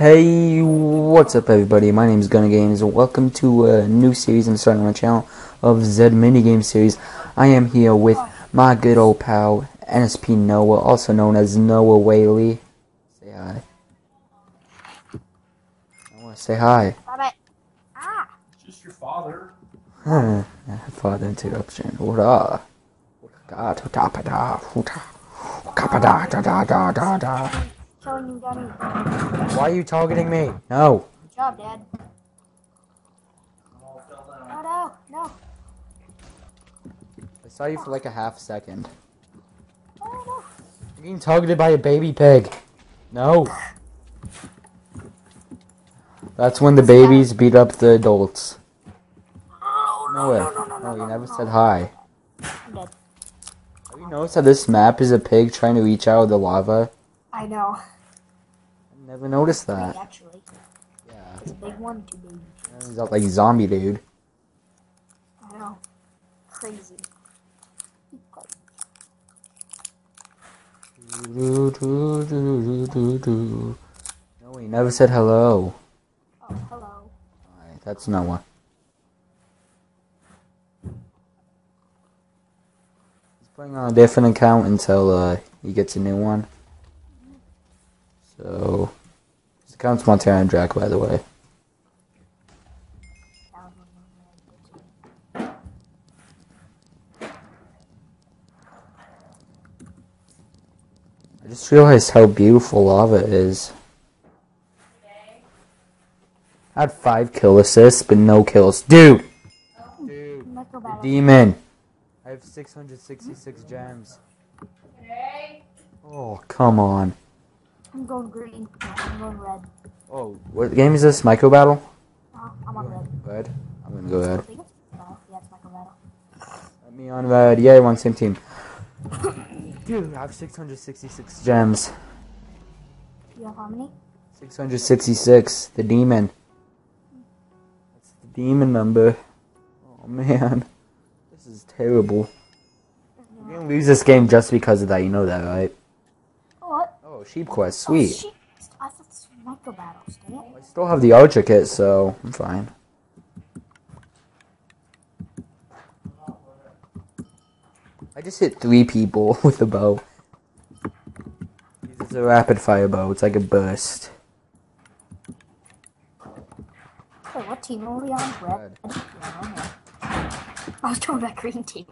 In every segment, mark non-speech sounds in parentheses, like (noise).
Hey, what's up everybody? My name is Gunner Games and welcome to a new series I'm starting on my channel of Zed Minigame Series. I am here with my good old pal, NSP Noah, also known as Noah Whalie. Say hi. Noah, say hi. Bye Ah! Just your father. Huh. Father interruption. Ura. Da da da da da da da da da da da. Killing you. Why are you targeting me? No. Good job, Dad. No, no, no. I saw you for like a half second. No. You're being targeted by a baby pig. No. That's when the babies beat up the adults. No way. No, you never said hi. Have you noticed that this map is a pig trying to reach out of the lava? I know. I never noticed Big, that. actually. Yeah. It's a big one, too big. He's got like zombie dude. I know. Crazy. Do, do, do, do, do, do. No, he never said hello. Oh, hello. Alright, that's Noah. He's playing on a different account until uh, he gets a new one. So, his account's Montana Jack, by the way. I just realized how beautiful lava is. I had five kill assists, but no kills. Dude! Dude. Demon! I have 666 gems. Oh, come on. I'm going green. No, I'm going red. Oh, what game is this? Micro Battle? Oh, I'm on red. Red? I'm gonna go red. think it's, no, oh, yeah, it's micro battle. Let me on red. Yay, one same team. (coughs) Dude, I have 666 gems. You have how many? 666. The demon. That's the demon number. Oh man. This is terrible. We're gonna lose this game just because of that. You know that, right? Oh. Oh, Sheep Quest. Oh, Sweet. shit. I thought micro battles. Dang. I still have the Archer kit, so I'm fine. I just hit three people (laughs) with a bow. It's a rapid fire bow. It's like a burst. Wait, what team are we on? Red? Yeah, I. I was talking about green team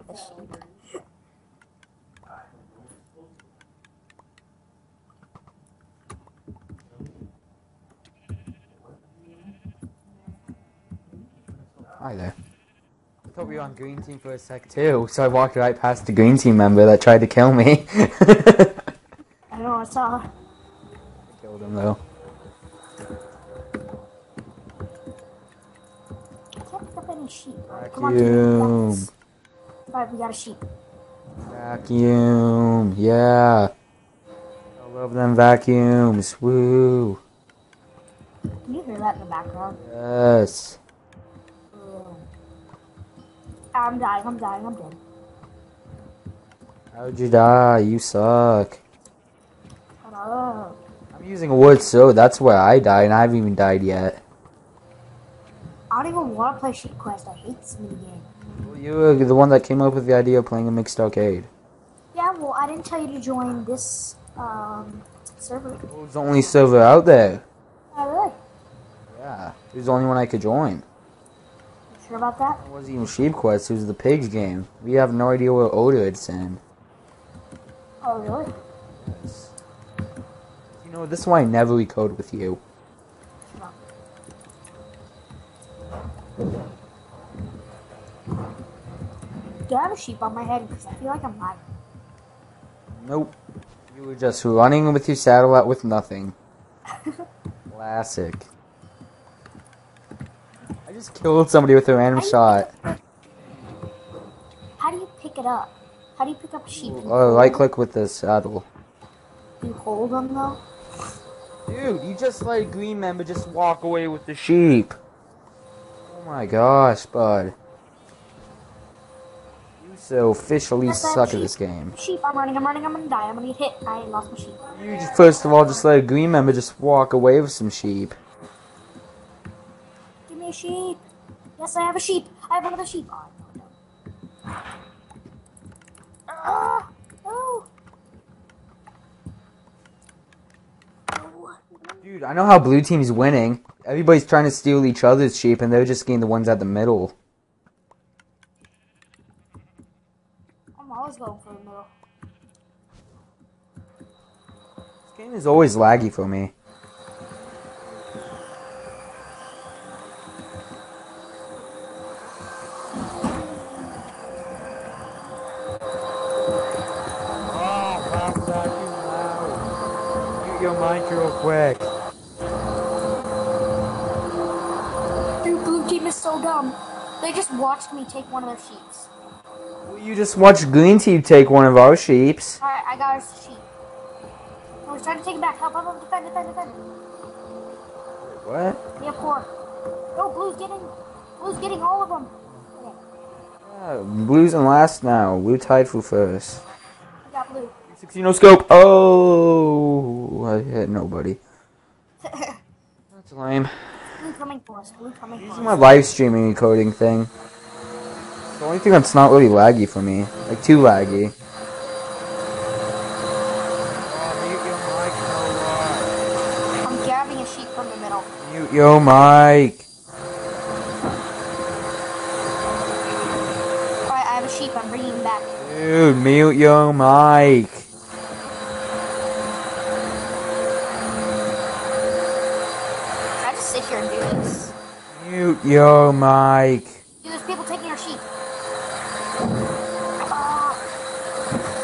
Hi there. I thought we were on green team for a sec too, so I walked right past the green team member that tried to kill me. (laughs) I know, I saw. Killed him though. I can't pick up any sheep. Come on, team. Vacuum. this. Alright, we got a sheep. Vacuum. Yeah. I love them vacuums. Woo. Can you hear that in the background? Yes. I'm dying, I'm dying, I'm dead. How'd you die? You suck. Shut up. I'm using a wood sword. That's where I died, and I haven't even died yet. I don't even want to play Sheep Quest. I hate this minigame. Well, you were the one that came up with the idea of playing a mixed arcade. Yeah, well, I didn't tell you to join this um, server. It was the only server out there. Oh, really? Yeah. It was the only one I could join. Sure about that? It wasn't even Sheep Quest. It was the pigs game. We have no idea what order it's in. Oh, really? Yes. You know, this is why I never recode with you. Do I have a sheep on my head? Because I feel like I'm lying. Nope. You were just running with your saddle out with nothing. (laughs) Classic. Just killed somebody with a random shot. How do you pick it up? How do you pick up a sheep? Oh, right click with the saddle. you hold them, though? Dude, you just let a green member just walk away with the sheep. Oh my gosh, bud. You so officially Yes, suck at this game. Sheep, I'm running, I'm running, I'm gonna die, I'm gonna get hit. I lost my sheep. You just, first of all just let a green member just walk away with some sheep. Sheep. Yes, I have a sheep. I have another sheep. Oh, no, no. Ah, no. No. Dude, I know how blue team's winning. Everybody's trying to steal each other's sheep, and they're just getting the ones at the middle. I'm always going for the middle. This game is always laggy for me. Your mic real quick. Dude, blue team is so dumb. They just watched me take one of their sheeps. You just watched green team take one of our sheeps. Alright, I got his sheep. I was trying to take it back. Help, help, help, defend, defend, defend. What? We have four. No, blue's getting, blue's getting all of them. Okay, Yeah, blue's in last now. Blue tied for first. I got blue. 16 no scope. Oh, I hit nobody. (laughs) That's lame. blue coming for us. Blue coming This is my live streaming coding thing. It's the only thing that's not really laggy for me. Like too laggy. I'm grabbing a sheep from the middle. Mute yo mic. Alright, I have a sheep. I'm bringing him back. Dude, mute yo mic. Should I just sit here and do this? Mute yo mic. Dude, there's people taking our sheep. Ah.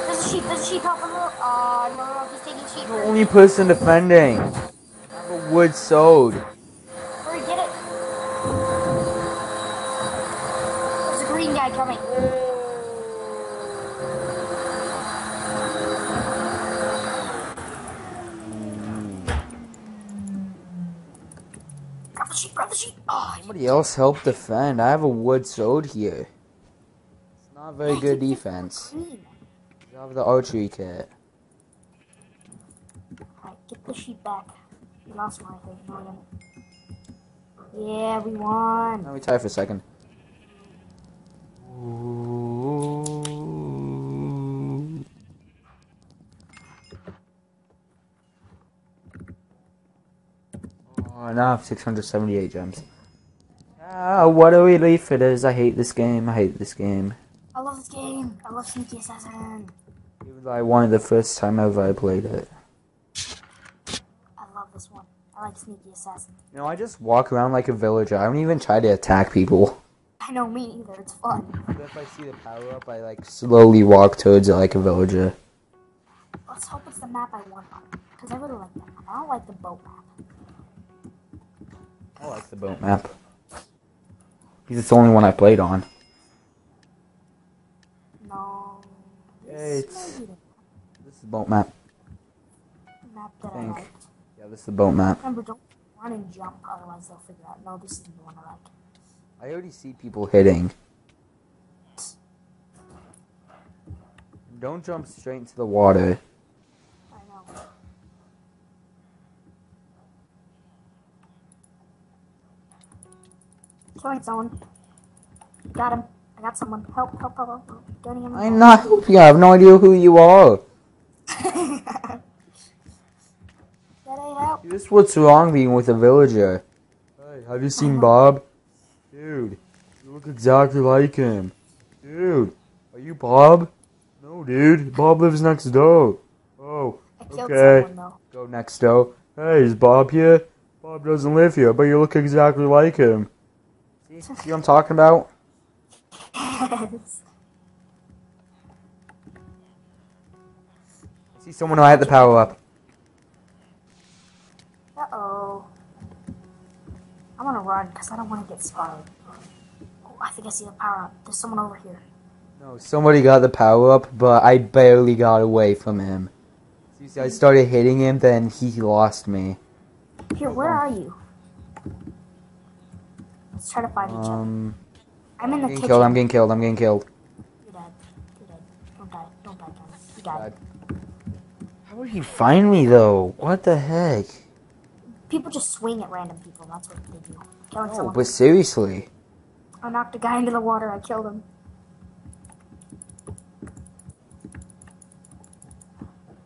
there's a sheep. There's a sheep. Help him. Uh, no, no, no. He's taking sheep. The only person defending. I have a wood sword. Hurry, get it. There's a green guy coming. Grab the sheep, grab the sheep. Oh, Somebody else help defend. I have a wood sword here. It's not very good defense. I have the archery kit. Alright, get the sheep back. We lost. No. Yeah, we won. Let me tie for a second. Oh, now I have 678 gems. Ah, what a relief it is. I hate this game. I hate this game. I love this game. I love Sneaky Assassin. Even though I won it the first time ever I played it. I love this one. I like Sneaky Assassin. You know, I just walk around like a villager. I don't even try to attack people. I know me either. It's fun. If I see the power up, I like slowly walk towards it like a villager. Let's hope it's the map I want on. Because I really like that map. I don't like the boat map. I like the boat map. Because it's the only one I played on. No. Yeah, it's- This is the boat map. map that I think. like. Yeah, this is the boat map. Remember, don't run and jump, otherwise they'll figure out. No, this is the one I like. I already see people hitting. Don't jump straight into the water. I know. Got him. I got someone. Help, help, help, help. him. I'm not helping. I have no idea who you are. (laughs) That ain't help. This is what's wrong being with a villager. Hey, have you seen uh-huh. Bob? Dude, you look exactly like him. Dude, are you Bob? No, dude. Bob lives next door. Oh, Okay. someone go next door. Hey, is Bob here? Bob doesn't live here, but you look exactly like him. See, see what I'm talking about? Yes. (laughs) I see someone who had the power up. Uh oh. I want to run because I don't want to get spotted. Oh, I think I see the power up. There's someone over here. No, somebody got the power up, but I barely got away from him. See, I started hitting him, then he lost me. Here, where are you? Let's try to find each other. Um, I'm in the getting kitchen. killed. I'm getting killed. I'm getting killed. You're dead. guy. How would he find me though? What the heck? People just swing at random people. That's what they do. Killing someone. but seriously. I knocked a guy into the water. I killed him.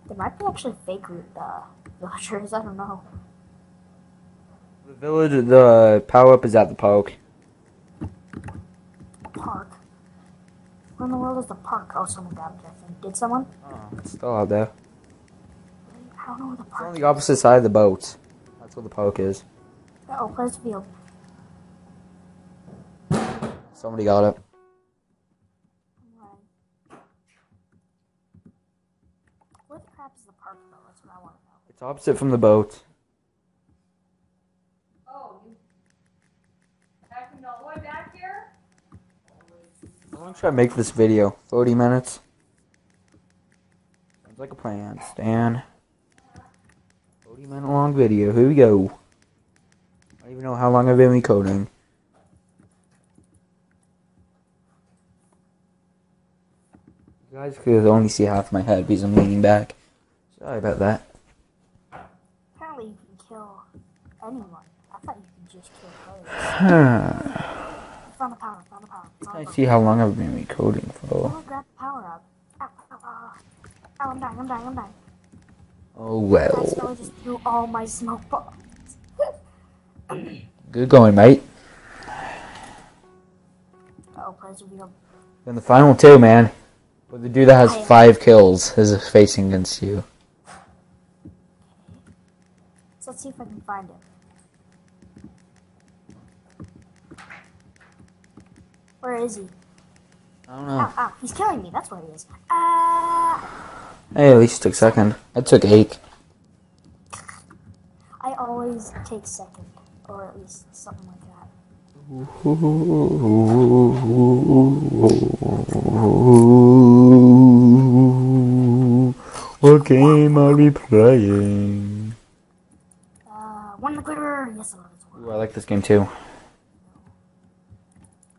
There might be actually fake root uh, villagers. (laughs) I don't know. The village, the power up is at the park. Park. Where in the world is the park? Oh, someone got it. I think. Did someone? Oh, it's still out there. I don't know where the park It's on the opposite side of the boat. That's where the park is. Oh, players field. Somebody got it. Where the crap is the park though? That's what I want to know. It's opposite from the boat. Oh, you backing all the way back here? I'm gonna try to make this video 40 minutes. Sounds like a plan. Stan. 40 minute long video. Here we go. I don't even know how long I've been recording. You guys could only see half my head because I'm leaning back. Sorry about that. Apparently, you can kill anyone. I thought you could just kill the power. Found power. I see how long I've been recording for. Oh, grab the power up. Ow, ow, ow. Ow, I'm dying. I'm dying. I'm dying. Oh well. accidentally just threw all my smoke. (coughs) Good going, mate. Oh, players will be up. In the final two, man. But the dude that has five kills is facing against you. So let's see if I can find him. Where is he? I don't Ow, know. ow. He's killing me. That's where he is. Ah! Hey, at least took second. I took eight. I always take second. Or at least something like that. What game are we playing? Uh, one in the quiver! Yes, I love this Ooh. I like this game too.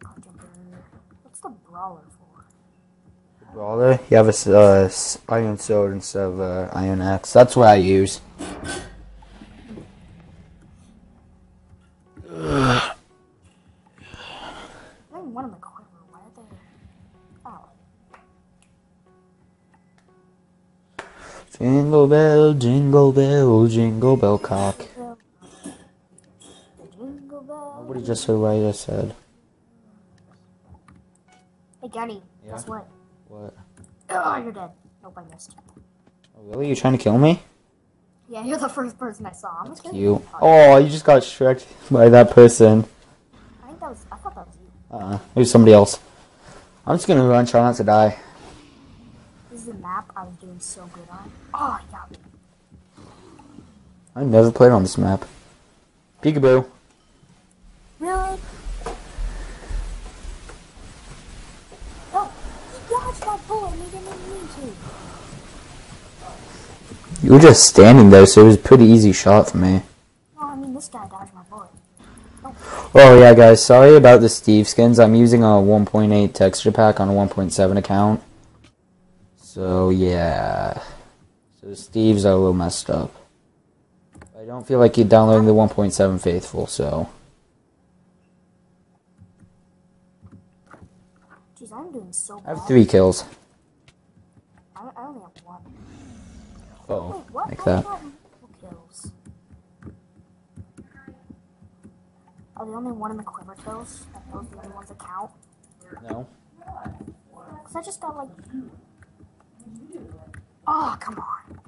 Jumper. What's the brawler for? Brawler, you have a uh, iron sword instead of uh, iron axe. That's what I use. There's one in the quiver. Why are they? Oh. Jingle bell, jingle bell, jingle bell cock. Jingle bell. Nobody just heard what I just said. Hey, Gunny. Yeah? Guess what? What? Oh, you're dead. Nope, I missed. Oh, really? You trying to kill me? Yeah, you're the first person I saw. I'm You. Oh, you just got shreked by that person. I think that was. I thought that was you. Uh, it was somebody else. I'm just gonna run, try not to die. This is the map I was doing so good on. Oh, got. I never played on this map. Peekaboo. Really? That he didn't mean to. You were just standing there, so it was a pretty easy shot for me. No, I mean, this guy dodged my bullet. Oh yeah, guys, sorry about the Steve skins. I'm using a 1.8 texture pack on a 1.7 account. So yeah. So Steves are a little messed up. I don't feel like you're downloading the 1.7 faithful, so. Jeez, I'm doing so I have three kills. I, I only have one. Oh, Wait, like that. do you have multiple kills? Are the only one in the quiver kills? Are those the only ones that count? No. Because I just got like. Oh, come on.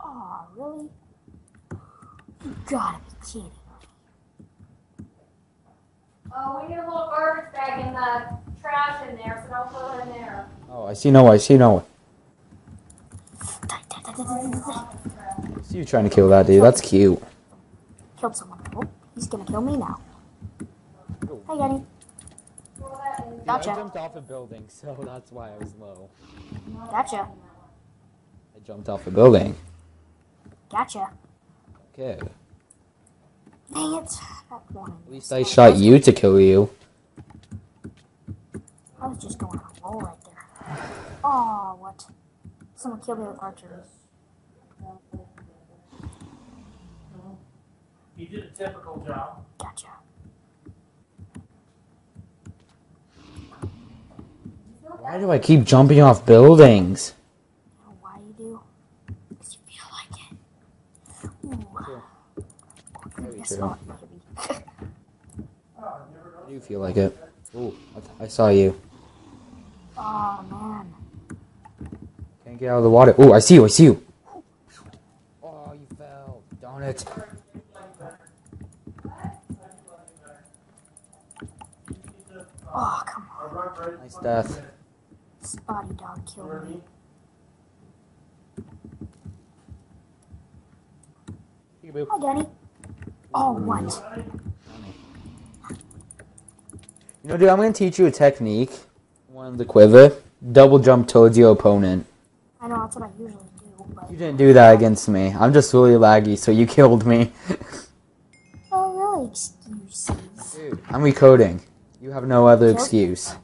Oh, really? You gotta be kidding. Oh, we need a little garbage bag in the trash in there, so don't put it in there. Oh, I see no, one. I see no. See you trying to kill that dude. That's cute. Killed someone. Oh, he's gonna kill me now. Hey, Gunny. Throw that in. Gotcha. off a building, so that's why I was low. Gotcha. I jumped off a building. Gotcha. Okay. Dang it. That one. At least I shot you to kill you. I was just going on a roll right there. Oh, what? Someone killed me with archery. You did a typical job. Gotcha. Why do I keep jumping off buildings? You know why you do? Because you feel like it. Ooh. That's should've. not maybe. I do feel like it. Ooh, I, I saw you. Oh, man. Can't get out of the water. Ooh, I see you, I see you. Oh, you fell. Darn it. Oh, come on. Nice death. Spotty dog killed me. Hi, Danny. Oh, what? You know, dude, I'm gonna teach you a technique. One of the quiver. Double jump towards your opponent. I know that's what I usually do, but. You didn't do that against me. I'm just really laggy, so you (laughs) killed me. Oh, really? Excuses. Dude, I'm recoding. You have no other Joking. excuse.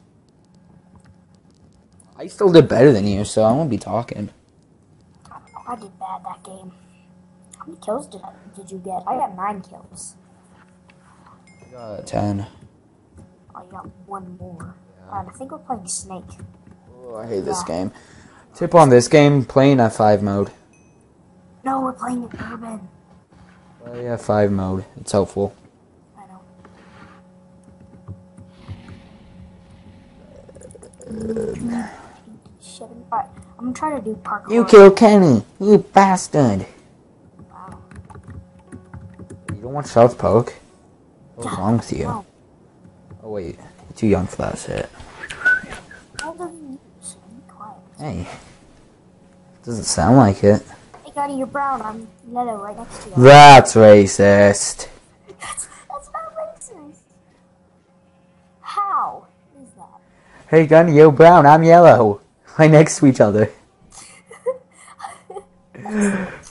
I still did better than you, so I won't be talking. I did bad that game. How many kills did, I, did you get? I got nine kills. I got 10. Oh, you got one more. Alright, I think we're playing Snake. Oh, I hate this game. Tip on this game, playing F5 mode. No, we're playing Urban. Play F5 mode. It's helpful. I know. Uh, Alright, I'm gonna try to do parkour. You killed Kenny, you bastard. You don't want South Park? What's wrong with you? Wow. Oh wait, you're too young for that shit. How does you so be quiet? Hey. Doesn't sound like it. Hey, Gunny, you're brown. I'm yellow right next to you. That's racist. That's, that's not racist. How is that? Hey Gunny, you're brown, I'm yellow. Right next to each other. (laughs)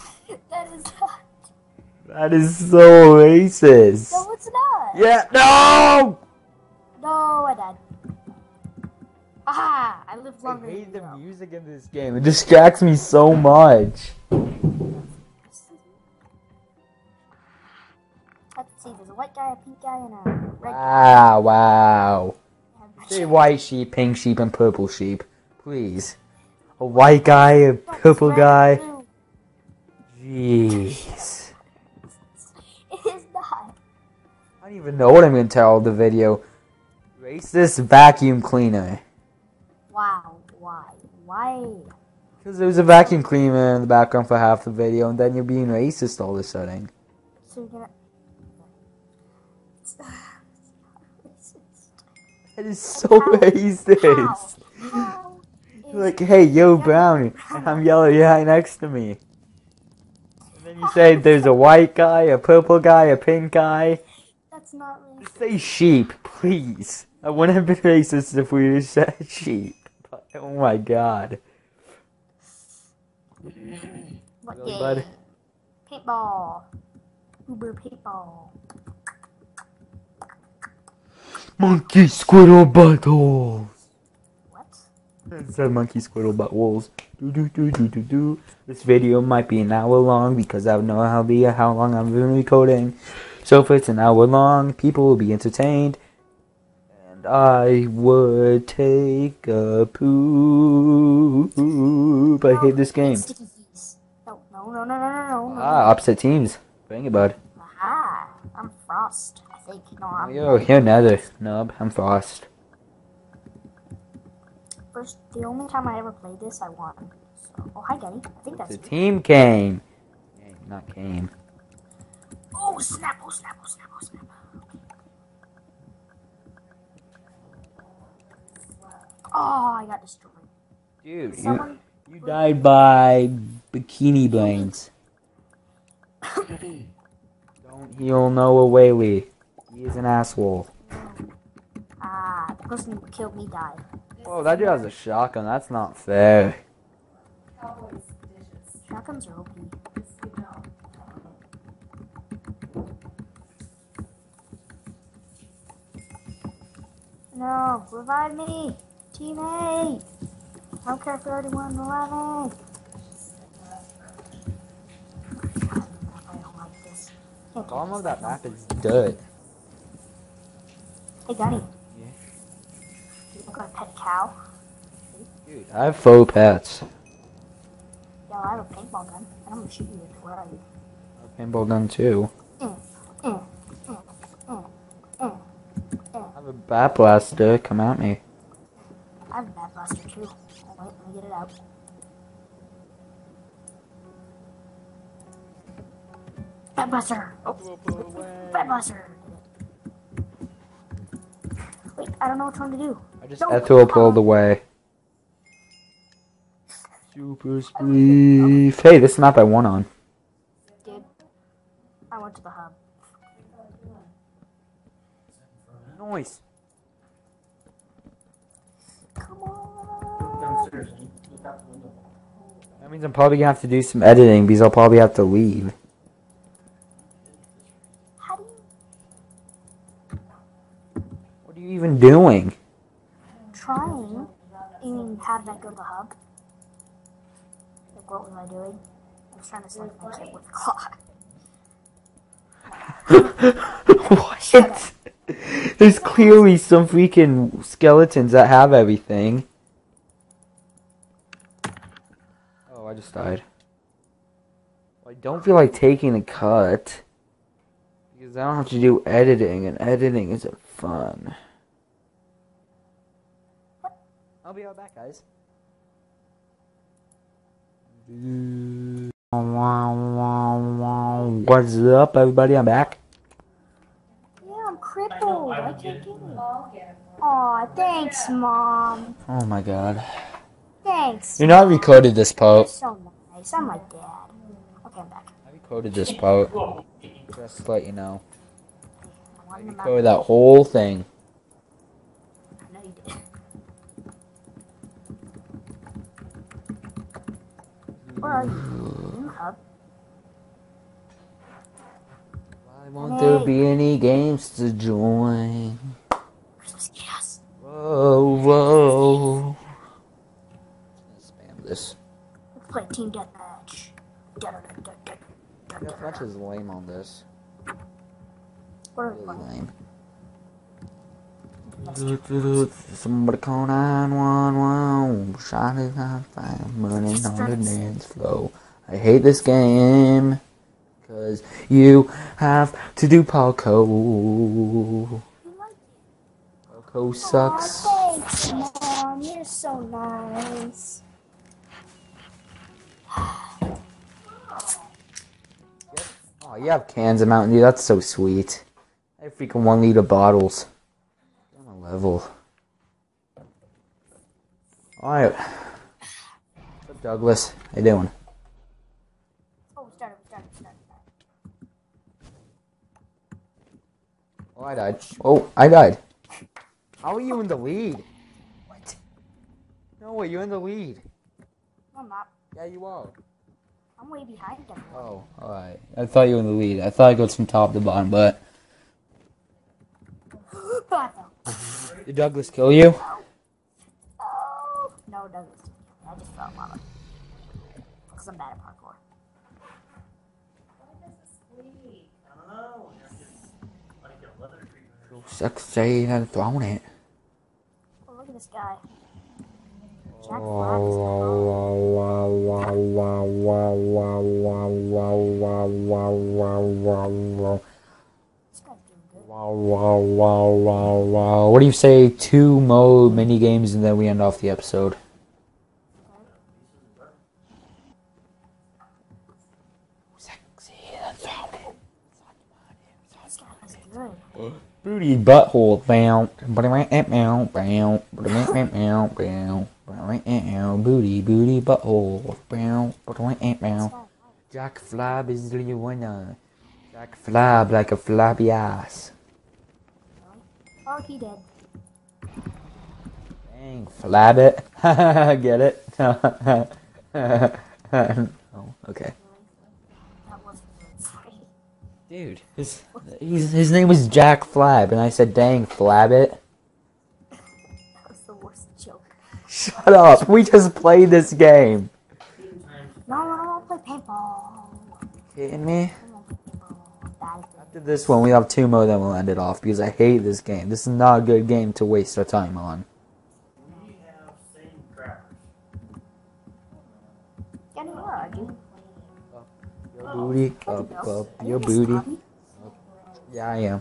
That is not. That is so racist. No, it's not. Yeah, no! No, I died. Ah, I lived I longer hate than the you. music in this game. It distracts me so much. Let's see, there's a white guy, a pink guy, and a red guy. Wow, wow. Say white sheep, pink sheep, and purple sheep. Please. A white guy, a purple guy. Jeez. Don't even know what I'm gonna tell the video. Racist vacuum cleaner. Wow, why? Why? Because there was a vacuum cleaner in the background for half the video, and then you're being racist all of a sudden. So you're gonna. (laughs) That is so How? racist. How? How like, hey, yo, Brownie, and I'm yellow, you're right next to me. And then you (laughs) say there's a white guy, a purple guy, a pink guy. That's not racist. Say sheep, please. I wouldn't have been racist if we said (laughs) sheep. But, oh my god. What Really, game? bud? Paintball. Uber paintball. Monkey squirrel buttholes. What? It said monkey squirrel buttholes. Do do do do do do. This video might be an hour long because I have no idea how long I've been recording. So if it's an hour long, people will be entertained. And I would take a poop. I hate this game. Sticky keys. No, no, no, no, no, no. Ah, upset teams. Bring it, bud. Aha. I'm Frost. I think. No, I'm yo, you're nether. Nub, I'm Frost. first. The only time I ever played this, I won. So, oh, hi, Gunny. I think that's The team came. Not came. Oh snap! Oh snap! Oh snap! Oh snap! Oh, I got destroyed. Dude, you, Someone. you died by bikini brains. (coughs) Don't heal Noah Whalie. He is an asshole. Ah, the person who killed me died. Whoa, that dude has a shotgun. That's not fair. Shotguns are OP. Just, you know. No, revive me! Teammate! I don't care if you already won the lava. I don't like this. Can't take of that no map is dirt. Hey, Gunny. Yeah. I'm gonna pet a cow. Dude, I have faux pets. Yeah, I have a paintball gun. and I'm gonna shoot you with it. Where are you? Pinball done too. Mm, mm, mm, mm, mm. I have a bat blaster. Come at me. I have a bad blaster too. Oh, wait, let me get it out. Bad blaster! Oh, bad blaster! Wait, I don't know which one to do. I just Don't- had to pulled away. Super spliff. Hey, this map I won on. Dude, I went to the hub. Noise. That means I'm probably gonna have to do some editing because I'll probably have to leave. How do you What are you even doing? trying? You mean how did I go to hub? Like what was I doing? I was trying to my kid with a clock. (laughs) what? There's clearly some freaking skeletons that have everything. Oh, I just died. I don't feel like taking a cut. Because I don't have to do editing, and editing isn't fun. I'll be right back, guys. What's up, everybody? I'm back. Yeah, I'm crippled. I know, I I can't get get it. it. Get it. Aw, thanks, Mom. Oh my god. Thanks. You know I recorded this You're part. so nice. I'm like dad. Okay, I'm back. I recorded this part. Just to let you know. I I wanted to recorded that whole thing. I know you did. Where are you? In hub. Why won't there be any games to join? Whoa, whoa. Spam this. Let's play team deathmatch. Deathmatch is lame on this. What are we Really lame. Somebody call 911. Shot it on fire, burning on the dance floor. I hate this game. Cause you have to do parkour. You? Parkour sucks. Aw, thanks, Mom. You're so nice. Oh, you have cans of Mountain Dew. That's so sweet. I have freaking one liter bottles. On a level. Alright. What's up, Douglas? How you doing? Oh, we started, we started, we started. Oh, I died. Oh, I died. How are you in the lead? What? No way, you're in the lead. I'm not. Yeah, you are. I'm way behind them. Oh, alright. I thought you were in the lead. I thought I goes from top to bottom, but (laughs) did Douglas kill you? Oh. No, doesn't. I just fell in lava. Because I'm bad at parkour. I don't know. It's like a leather treatment. Sexy and thrown it. Oh, look at this guy. What do you say? Two mode mini games, and then we end off the episode. Sexy and thrown it. This guy. Booty butthole bound, bound. Booty, booty butthole. Jack Flab is the winner. Jack Flab like a flabby ass. Oh, he did. Dang, flab it. (laughs) Get it? (laughs) oh, okay. That wasn't very funny. Dude, his, his, his name was Jack Flab, and I said, dang, flab it. Shut up. We just played this game. No, I want to play paintball. Kidding me? I don't want to play paintball. That is After this one, we have two more, then we'll end it off because I hate this game. This is not a good game to waste our time on. we have same crackers. Kenny, where are you? Your booty, oh, up, up, your booty. Yeah, I am.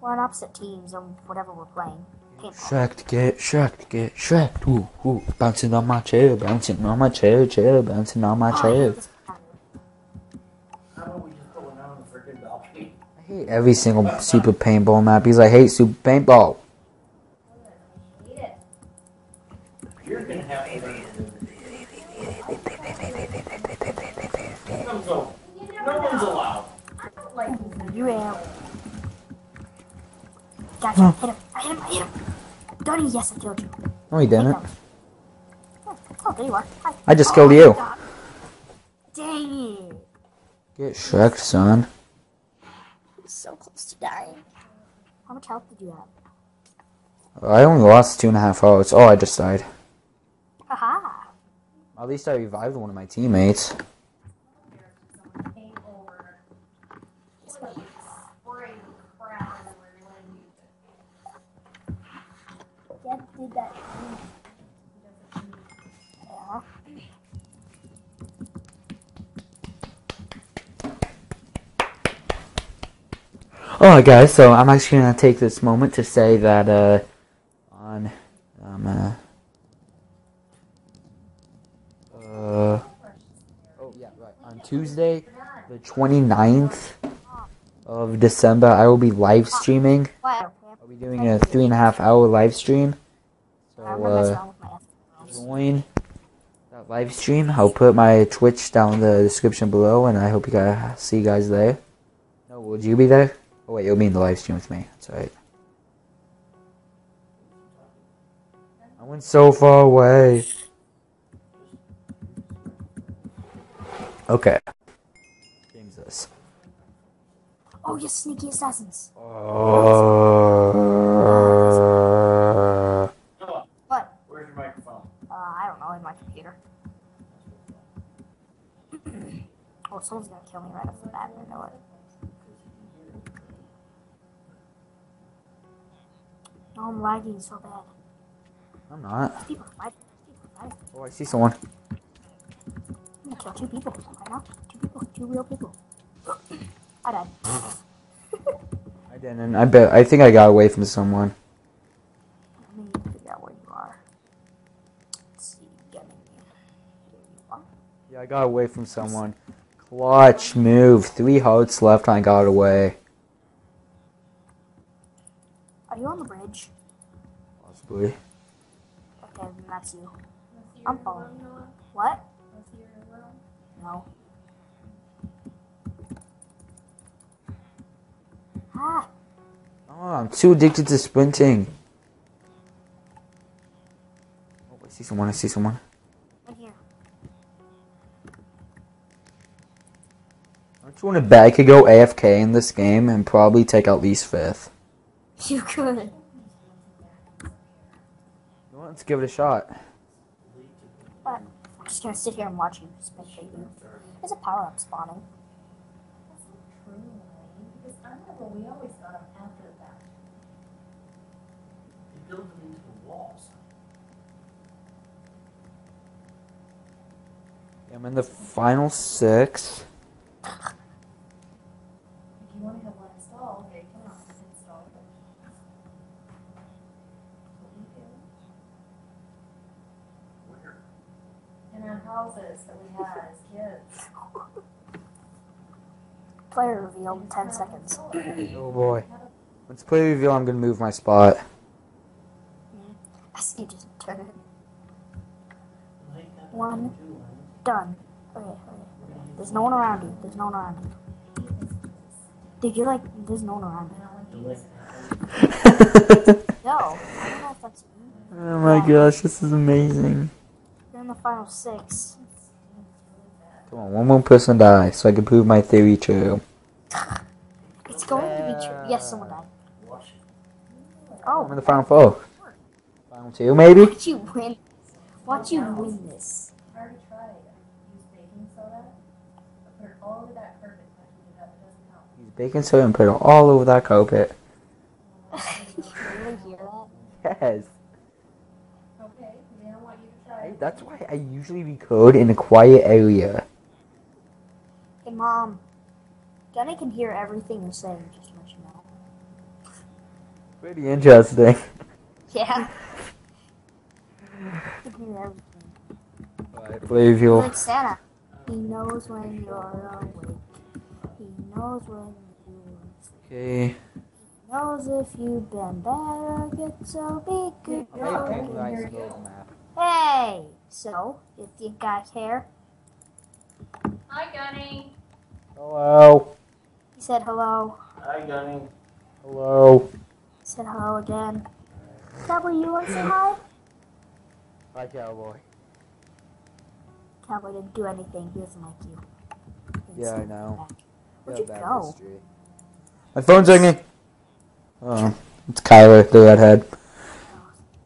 We're on opposite teams on whatever we're playing. Shrek to get, Shrek to get, Shrek. Ooh, ooh, bouncing on my chair, bouncing on my chair, chair, bouncing on my Oh, chair. this pattern. How about we just go around the freaking balcony? I hate every single Super Paintball map because I hate Super Paintball. You're gonna have to. No one's allowed. You am. Gotcha. Hit him. I hit him. I hit him. Donnie, yes, I killed you. No, he didn't. Oh, there you are. Hi. I just Oh killed you. God. Dang it. Get Shrek, son. So close to dying. How much health did you have? I only lost two and a half hearts. Oh, I just died. Haha. At least I revived one of my teammates. Paint over. Spray crap everywhere when you use it. Dad did that. Yeah. Alright guys, so I'm actually gonna take this moment to say that uh on um uh, uh oh yeah right on Tuesday the 29th of December I will be live streaming. I'll be doing a three and a half hour live stream. So I'm gonna mess uh around with my F- join that live stream. I'll put my Twitch down in the description below and I hope you guys see you guys there. No, would you be there? Oh wait, you'll be in the live stream with me. That's alright. I went so far away. Okay. Game's this. Oh, yes, sneaky assassins. Uh, Noah, What? where's your microphone? Uh, I don't know, in my computer. oh, someone's gonna kill me right off the bat. I know it. No, I'm lagging so bad. I'm not. These people fighting. These people fighting. Oh, I see someone. I'm gonna kill two people right now. Two people. Two real people. (coughs) I died. I didn't. I bet. I think I got away from someone. Let me figure out where you are. Let's see. Get me. Here you are. Yeah, I got away from someone. Clutch move. Three hearts left. and I got away. Are you on the bridge? Possibly. Okay, then that's you. I'm following. What? Wanna see your room? No. Ah! Oh, I'm too addicted to sprinting. Oh, I see someone. I see someone. Don't you want to bet I could go AFK in this game and probably take at least fifth? You could. What? Let's give it a shot. But I'm just gonna sit here and watch you spectate you. There's a power up spawning. That's not true, Elaine, because I remember we always got them after that. You build them into the walls. I'm in the final six. If you wanna have one installed, okay, come on, install it. What do you do? Where? In our houses that we had as kids. Player reveal in 10 seconds. (clears throat) Oh boy. Let's play reveal. I'm gonna move my spot. I see you just turn it. One. Done. Okay, okay. There's no one around you. There's no one around you. Dude, you're like, there's no one around you. You like that? No, I don't know if that's you. oh my gosh, this is amazing. You're in the final six. Come on, one more person die so I can prove my theory true. It's going to be true. Yes, someone died. It. I'm in Oh, the final four. Final two, maybe? Watch you win. Watch you win this. I already tried. Use baking soda. I put it all over that carpet. I heat it up. It doesn't help. Use baking soda and put it all over that carpet. (laughs) you hear that? Yes. Okay, they don't want you to try That's why I usually record in a quiet area. Hey, mom. Gunny can hear everything you're saying. Just to let you know. Pretty interesting. (laughs) Yeah. (sighs) He can hear everything. Alright, believe you. Like Santa. He knows when you're awake. He knows when you're asleep. Okay. He knows if you've been bad or good, so be good. Hey! So, if you guys care, Hi, Gunny. Hello. He said hello. Hi, Gunny. Hello. He said hello again. Cowboy, you want to say hi? Hi, cowboy. Cowboy didn't do anything. He doesn't like you. He Yeah, I know. back. Where'd you go? My phone's ringing. Oh, it's Kyler, the redhead.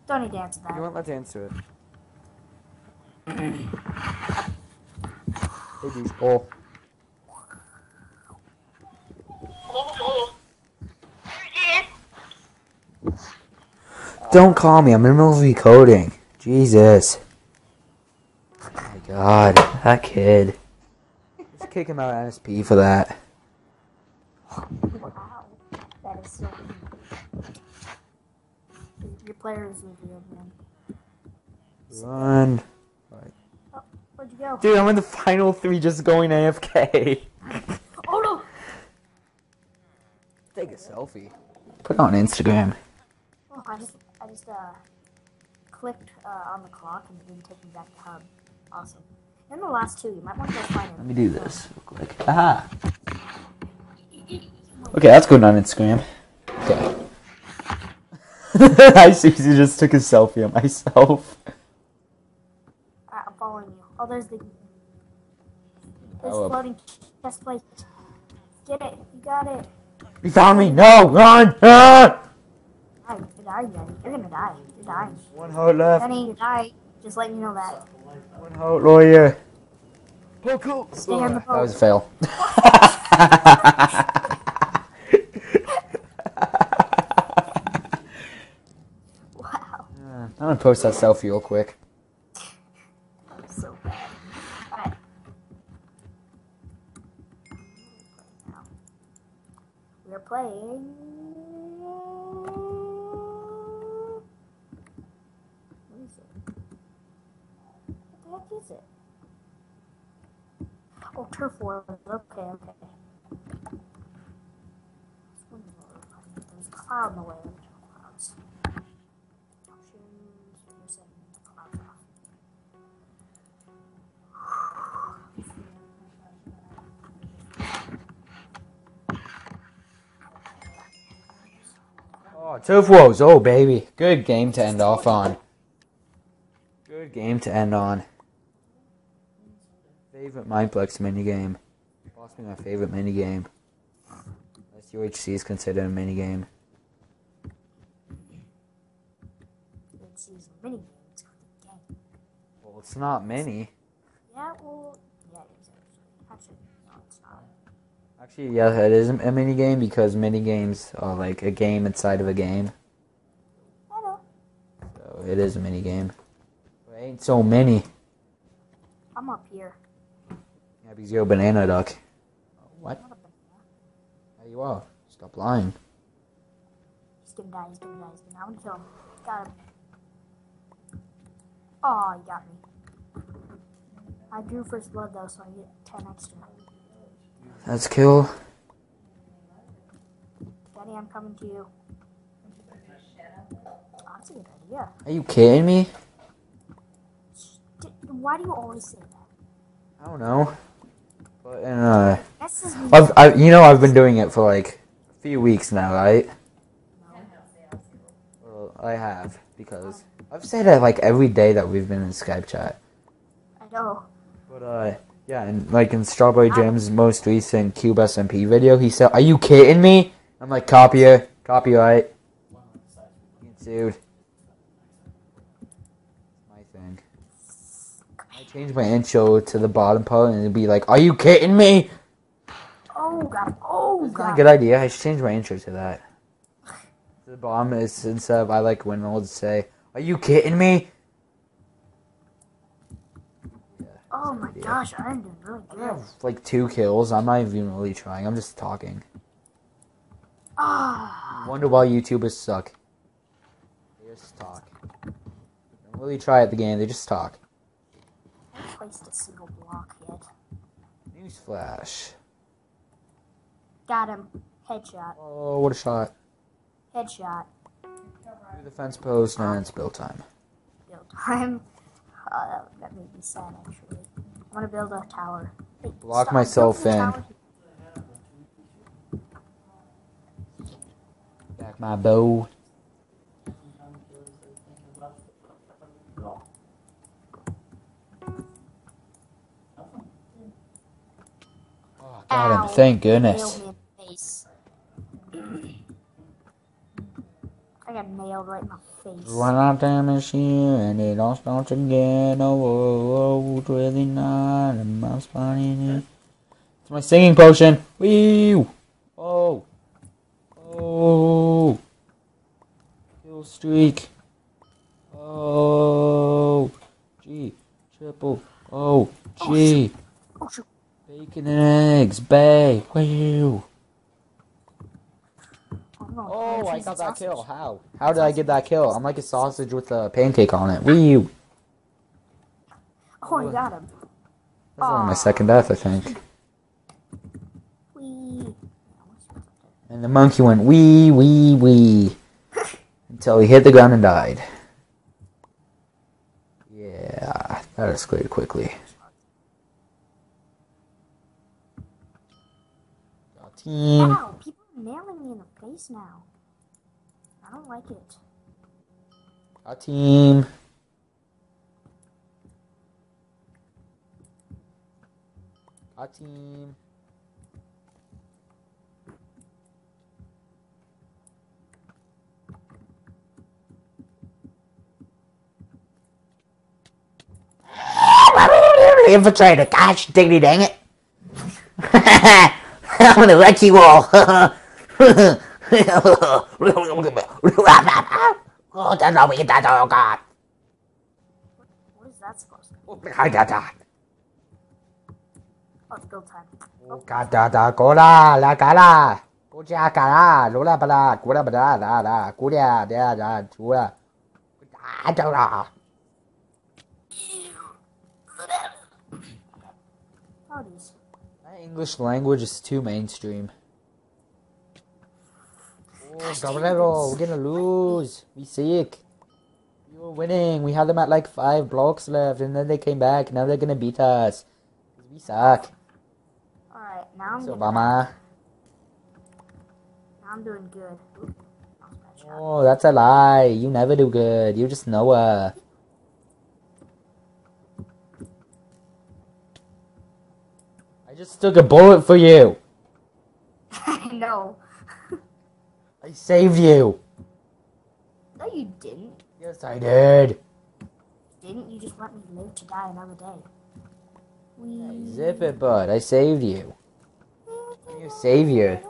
Don't need to answer You that. want let's answer it. (clears throat) hey, Beach Don't call me. I'm in the middle of recording. Jesus. Oh my God, that kid. Just kick him out of NSP for that. Wow. That is so Your player is revealed, man. Run. Oh, where'd you go? Dude, I'm in the final three just going AFK. Oh no! Take a selfie. Put it on Instagram. Oh, I just, I just, uh, clicked, uh, on the clock and it didn't take me back to hub. Awesome. And the last two, you might want to go find them. Let me do this real quick. Aha. Okay, that's going on Instagram. Okay. (laughs) I see. He just took a selfie of myself. Alright, I'm following you. Oh, there's the, there's Oh, floating chest plate. Get it. You got it. You found me. No, run. Ah! Die. You're dying, Danny. You're gonna die. You're dying. One heart left. Danny, you're dying. Just let me know that. One heart lawyer. Oh, cool. Stay on the That was a fail. (laughs) Wow. I'm gonna post that selfie real quick. So bad. Alright. We're playing. What is it? What the heck is it? Oh, turf wars. Okay, okay. There's a cloud in the way. Clouds. Options. Oh, Turf Wars. Oh, baby. Good game to end off on. Good game to end on. Favorite Mineplex minigame. Possibly my favorite minigame. Unless UHC is considered a minigame. It's these mini games. It's called the game. Well, it's not mini. Yeah, well, yeah, it is actually. Actually, no, it's not. Actually, yeah, it is a minigame because minigames are like a game inside of a game. I know. So it is a minigame. But ain't so many. I'm up here. Yeah, because you're a banana duck. What? I'm not a banana. There you are. Stop lying. Die. He's gonna die. He's gonna die. I'm gonna kill him. Got him. Oh, he got me. I drew first blood though, so I get 10 extra. Let's kill. Daddy, I'm coming to you. Oh, that's a good idea. Are you kidding me? Why do you always say that? I don't know. But uh. I've, I, you know, I've been doing it for like a few weeks now, right? Well, I have because I've said it like every day that we've been in Skype chat. I know. But uh, yeah, and like in Strawberry Jim's most recent Cube SMP video, he said, "Are you kidding me?" I'm like, "Copy it, copyright." Get Change my intro to the bottom part and it'd be like, Are you kidding me? Oh god. Oh That's not a god. good idea. I should change my intro to that. The bottom is instead of I like when I'll just say, Are you kidding me? Oh my gosh, I'm doing really I good. have like two kills. I'm not even really trying. I'm just talking. Ah. Wonder why YouTubers suck. They just talk. They don't really try at the game, they just talk. I placed a single block yet. Newsflash. Got him. Headshot. Oh, what a shot. Headshot. Through the fence post, and it's build time. Build time. Uh, (laughs) that, that made me sad actually. I'm gonna build a tower. Hey, Block stop myself in. tower. Back my bow. Him. Thank goodness. me in the face. I got nailed right in the face. Run out there this year and it all starts again. Oh, oh, oh, really not. And I'm spawning it. It's my singing potion. Wee! Oh. Oh. Kill streak. Oh. G. Triple. Oh. G. Oh. Bacon and eggs. Bay. Woo. Oh. Oh, I got that kill. How? How did I get that kill? I'm like a sausage with a pancake on it. Wee! Oh, I got him. That's only my second death, I think. Wee. And the monkey went wee, wee, wee. (laughs) until he hit the ground and died. Yeah, that escalated quickly. Got Hmm. team. Ow! People are nailing me in the face now. I don't like it. Got team. Got team. (laughs) Infiltrator, gosh, diggity dang it. (laughs) I'm gonna wreck you all. oh, that's not we get that, oh god. What is that supposed to be? Oh, God, da, da. Oh, it's build time. Oh, God, da, da, go la, la, ga la. Go ja, ga la, lo la, ba la, go la, ba da, da, da, go da, da, da, chu la. Da, da, da. Oh, these. My English language is too mainstream. Oh, we're gonna lose. We sick. We were winning. We had them at like five blocks left, and then they came back. Now they're gonna beat us. we suck. Alright, now I'm So, Obama. Now I'm doing good. Oop. That was a bad shot. Oh, that's a lie. You never do good. You're just Noah. Just took a bullet for you. (laughs) I know. I saved you. No, you didn't. Yes, I did. Didn't you just let me live to die another day? We Zip it, bud. I saved you. I'm your savior.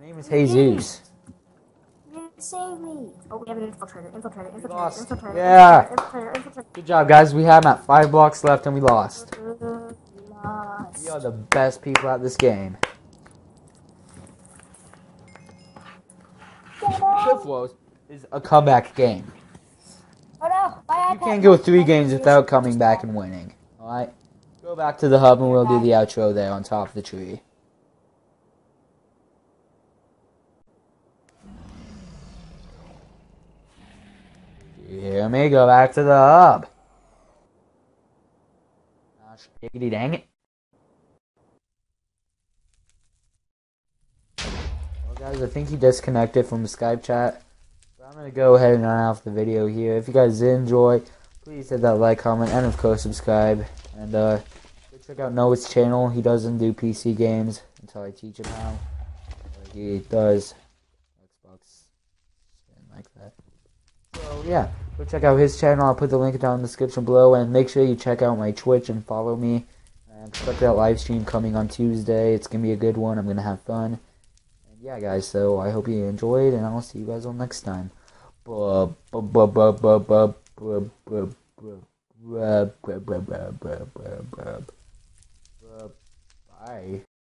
My name is Jesus. Save me. Oh, we have an infiltrator. Infiltrator. Infiltrator. lost. Infiltrator. Yeah. Infiltrator. Infiltrator. Good job, guys. We have at five blocks left, and we lost. Mm-hmm. Lost. We are the best people at this game. Cliff Woes is a comeback game. Oh no, my You can't go three games without coming back and winning. Alright? Go back to the hub and we'll do the outro there on top of the tree. You hear me? Go back to the hub. Diggity dang it. Well, guys, I think he disconnected from the Skype chat. So I'm gonna go ahead and run off the video here. If you guys did enjoy, please hit that like, comment, and of course subscribe. And uh, check out Noah's channel. He doesn't do PC games until I teach him how. Uh, he does Xbox and like that. So yeah, Go check out his channel. I'll put the link down in the description below. And make sure you check out my Twitch and follow me. And expect that live stream coming on Tuesday. It's going to be a good one. I'm going to have fun. And yeah, guys, so I hope you enjoyed. And I'll see you guys all next time. Bye.